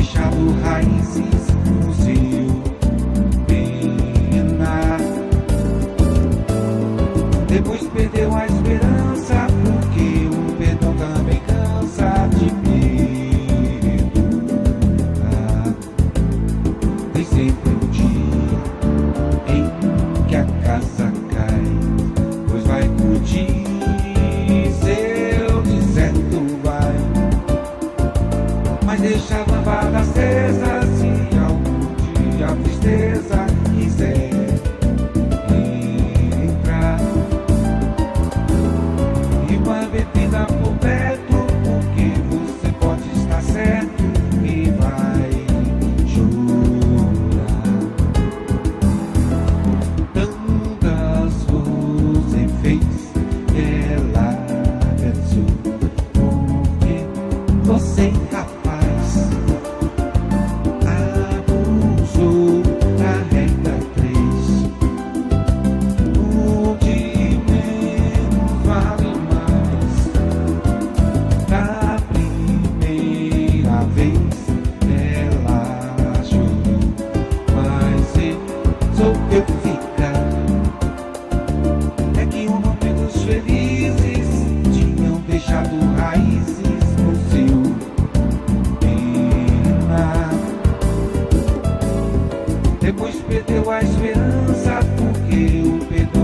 deixado raízes no seu pena. Depois perdeu a esperança. mas deixar lampada acesa se algum dia a tristeza perdeu a esperança porque o pedro